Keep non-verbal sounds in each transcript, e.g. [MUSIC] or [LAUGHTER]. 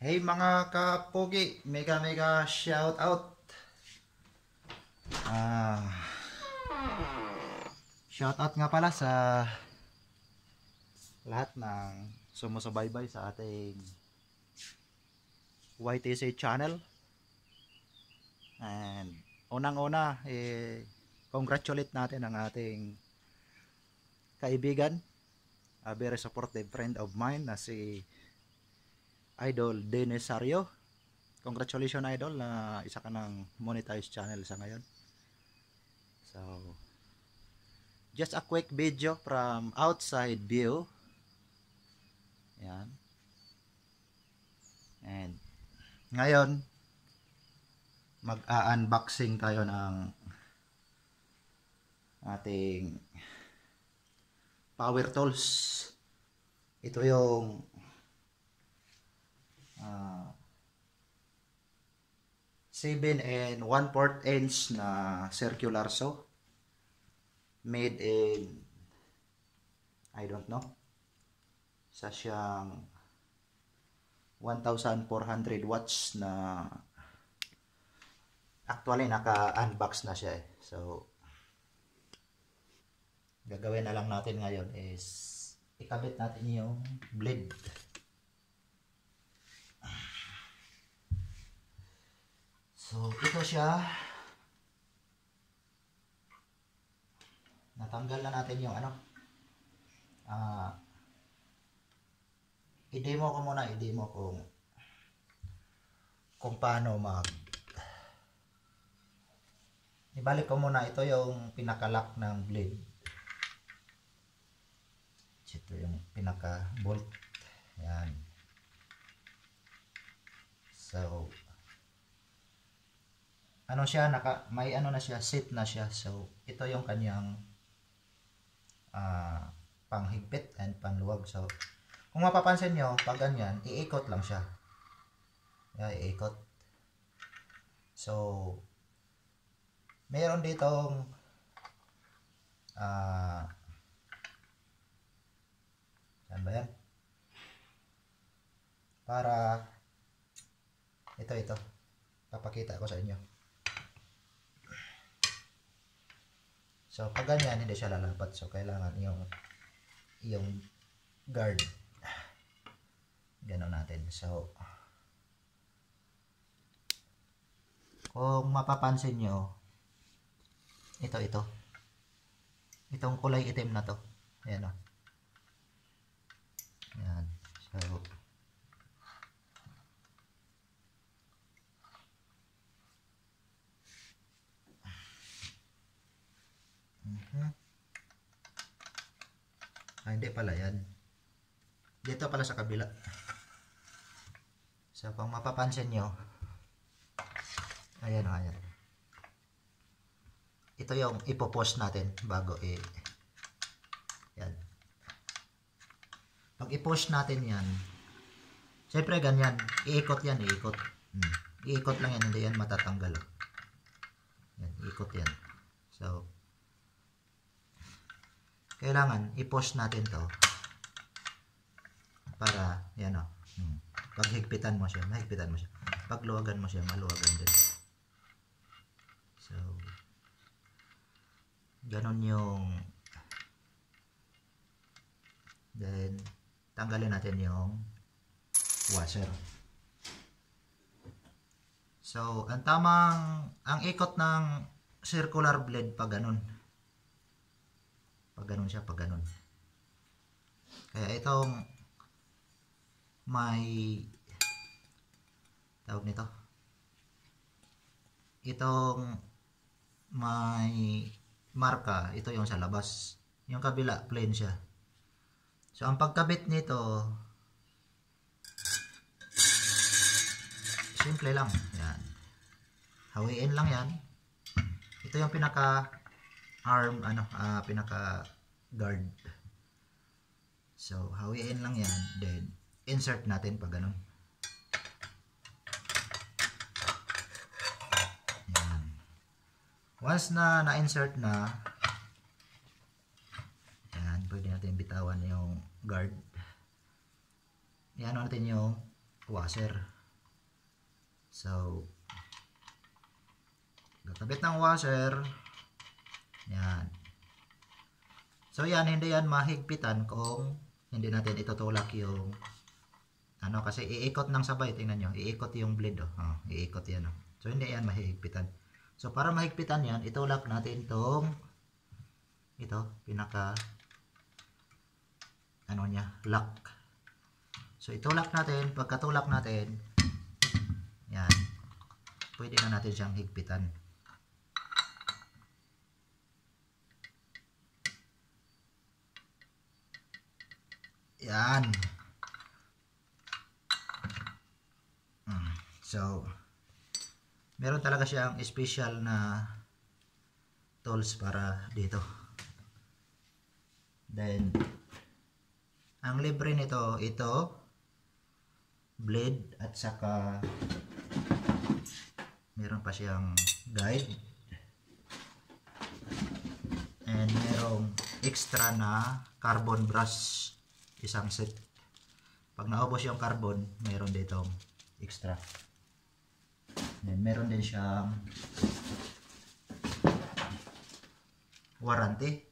Hey mga kapogi, mega mega shout out. Ah. Shout out nga pala sa lahat ng sumusubaybay sa ating YTC channel. And unang-una, eh, congratulate natin ang ating kaibigan, a very supportive friend of mine na si Idol Dennis Sario. Congratulations Idol na isa ka ng monetized channel sa ngayon. So, just a quick video from outside view. Yan. And, ngayon, mag-unboxing tayo ng ating power tools. Ito yung uh, 7 and 1 4 inch na circular saw made in I don't know sa siyang 1400 watts na actually naka-unbox na siya eh. So gagawin na lang natin ngayon is ikabit natin yung blade. So, ito siya. Natanggal na natin yung ano. Ah, uh, i-demo ko muna, i-demo kung kung paano mag ibalik ko muna ito yung pinakalock ng blade ito yung pinaka bolt yan so ano siya, naka, may ano na siya, set na siya. So, ito yung kanyang uh, panghigpit and panluwag. So, kung mapapansin nyo, pag ganyan, iikot lang siya. Yeah, iikot. So, meron ditong uh, saan ba yan? Para ito, ito. Papakita ko sa inyo. So, pag ganyan, hindi siya lalapat. So, kailangan yung yung guard. Ganon natin. So, kung mapapansin nyo, ito, ito. Itong kulay itim na to. Ayan o. Oh. Ayan. So, Hmm? Ah, hindi pala yan. Dito pala sa kabila. So, kung mapapansin nyo, ayan o, ayan. Ito yung ipopost natin bago i yan. Pag i-post natin yan, syempre ganyan, iikot yan, iikot. Hmm. Iikot lang yan, hindi yan matatanggal. Yan, iikot yan. So, kailangan i-post natin to para yan o hmm. pag higpitan mo siya mahigpitan mo siya. Pag luwagan mo siya maluwagan din. So ganon yung then tanggalin natin yung washer. So ang tamang ang ikot ng circular blade pag ganon pag ganun siya, pag ganun. Kaya itong may tawag nito. Itong may marka, ito yung sa labas. Yung kabila, plain siya. So, ang pagkabit nito, simple lang. Yan. Hawiin lang yan. Ito yung pinaka arm ano uh, pinaka guard so hawiin lang yan then insert natin pag ganun yan once na na-insert na yan pwede natin bitawan yung guard yan natin yung washer. So, kakabit ng washer. Yan. So, yan, hindi yan mahigpitan kung hindi natin itutulak yung ano, kasi iikot ng sabay. Tingnan nyo, iikot yung blade. Oh. Oh, iikot yan. Oh. So, hindi yan mahigpitan. So, para mahigpitan yan, itulak natin tong ito, pinaka ano niya, lock. So, itulak natin. Pagkatulak natin, yan, pwede na natin siyang higpitan. Yan. Hmm. So, meron talaga siyang special na tools para dito. Then, ang libre nito, ito, blade at saka meron pa siyang guide and merong extra na carbon brush isang set. Pag naubos yung carbon meron dito extra. Then meron din siyang warranty.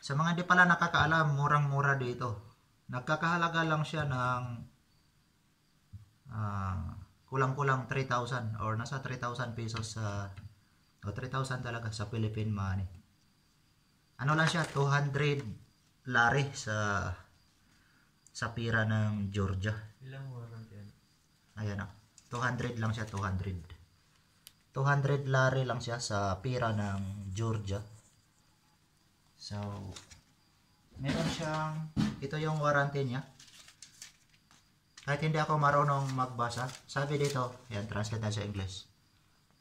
Sa mga di pala nakakaalam murang mura dito. Nagkakahalaga lang siya ng uh, kulang-kulang 3,000 or nasa 3,000 pesos sa o 3,000 talaga sa Philippine money. Ano lang siya 200 lari sa sa pira ng Georgia. Ilang warranty yan? ayan o 200 lang siya 200 200 lari lang siya sa pira ng Georgia. So meron siyang ito yung warranty niya. Kahit hindi ako marunong magbasa sabi dito yan translate na sa English.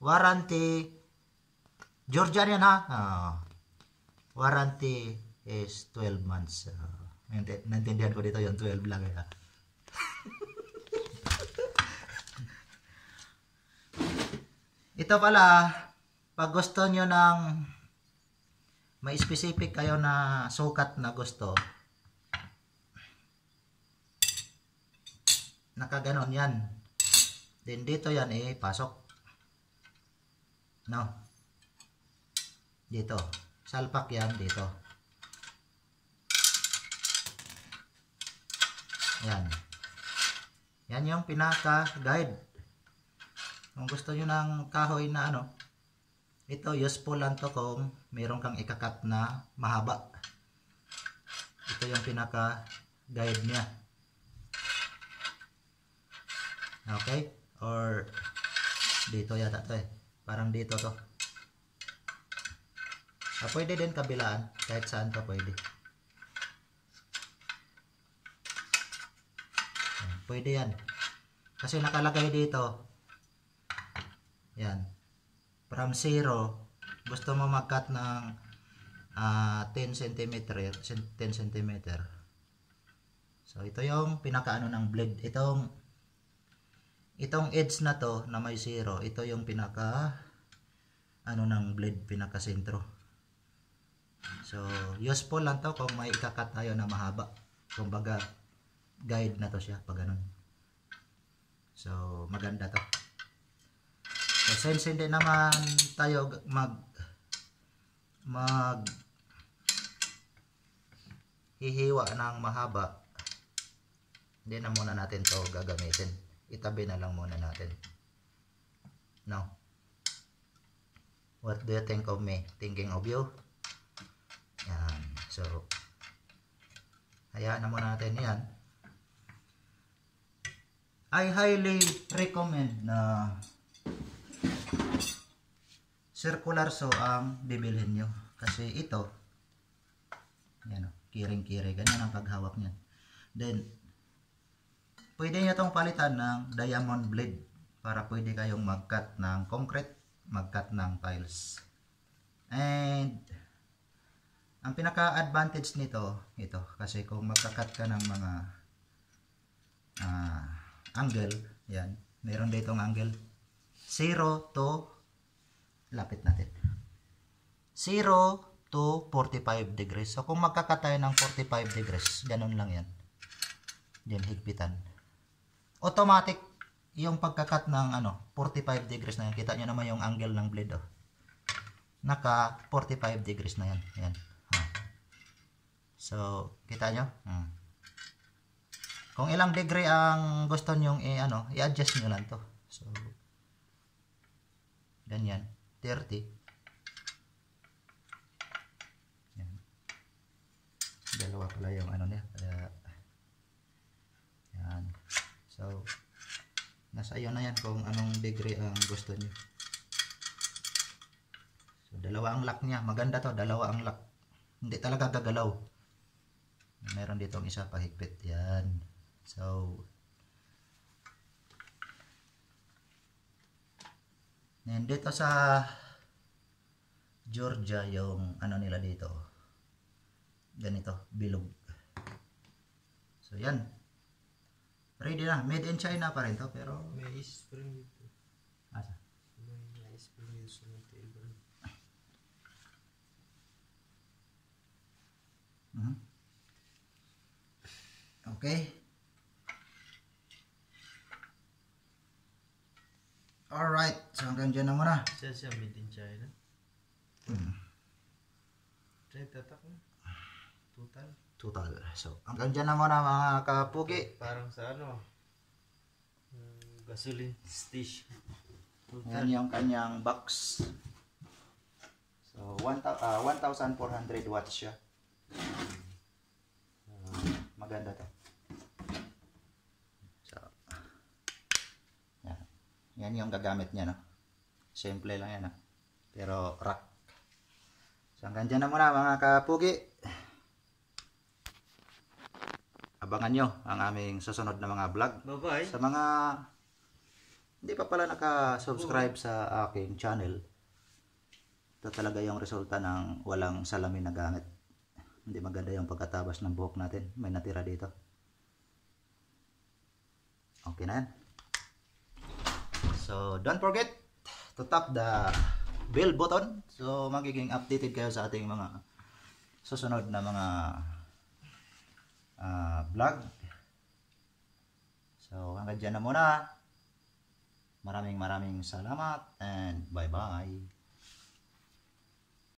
Warranty Georgian yan ha? Ah. warranty is 12 months uh, naintindihan ko dito yung 12 lang eh, [LAUGHS] ito pala pag gusto nyo ng may specific kayo na sukat na gusto nakaganon yan. Then dito yan eh pasok. No. Dito. Salpak yan dito yan yan yung pinaka guide kung gusto nyo ng kahoy na ano ito useful lang to kung meron kang ikakat na mahaba ito yung pinaka guide niya Okay? Or dito yata to eh. Parang dito to. Ah, pwede din kabilaan. Kahit saan to pwede. Ayan, Pwede yan. Kasi nakalagay dito. Yan. From 0, gusto mo mag-cut ng ah, 10 cm, 10 cm. So, ito yung pinakaano ng blade. Itong itong edge na to na may zero ito yung pinaka ano ng blade pinaka sentro so useful lang to kung may ikakat tayo na mahaba kumbaga guide na to siya pag ganun so maganda to so since hindi naman tayo mag mag hihiwa ng mahaba hindi na muna natin to gagamitin itabi na lang muna natin. Now, what do you think of me? Thinking of you? Yan. So, hayaan na muna natin yan. I highly recommend na circular saw ang bibilhin nyo. Kasi ito, yan kiring-kiri. Ganyan ang paghawak niyan. Then, pwede nyo itong palitan ng diamond blade para pwede kayong mag-cut ng concrete, mag-cut ng tiles. And, ang pinaka-advantage nito, ito, kasi kung magka-cut ka ng mga uh, angle, yan, meron ditong angle, 0 to, lapit natin, 0 to 45 degrees. So, kung magka-cut tayo ng 45 degrees, ganun lang yan. Diyan, higpitan. Automatic yung pagkakat ng ano 45 degrees na yan. Kita nyo naman yung angle ng blade oh. naka 45 degrees na yan. Yan. So kita nyo? Hmm. Kung ilang degree ang gusto nyong i ano i-adjust nyo lang to. So ganyan. 30 yan. dalawa pala yung ano niya. Kaya yan. So nasa iyo na yan kung anong degree ang gusto niyo. So dalawa ang lock niya. Maganda to dalawa ang lock hindi talaga gagalaw. Meron dito isa pahigpit. Yan so And dito sa Georgia yung ano nila dito. Ganito, bilog. So yan. Ready na. Made in China pa rin to pero May spring dito. asa? May, spring dito sa table. Mhm. Okay. Alright. So hanggang dyan na muna. Siya siya made in China. Hmm. Try tatak mo. Total. Total. So hanggang dyan na muna mga kapugi. Parang sa ano. mm, gasoline station. Total. Yan yung kanyang box. So, 1, uh, 1,400 watts siya. Uh, maganda to. So, yan. Yan yung gagamit niya, no? Simple lang yan, no? Pero, rock. So, hanggang dyan na muna, mga kapugi. Abangan nyo ang aming susunod na mga vlog. Bye-bye. Sa mga hindi pa pala naka-subscribe sa aking channel, ito talaga yung resulta ng walang salamin na gamit. Hindi maganda yung pagkatabas ng buhok natin. May natira dito. Okay na yan. So, don't forget to tap the bell button. So, magiging updated kayo sa ating mga susunod na mga ah, vlog. So, hanggang dyan na muna. Maraming maraming salamat and bye-bye.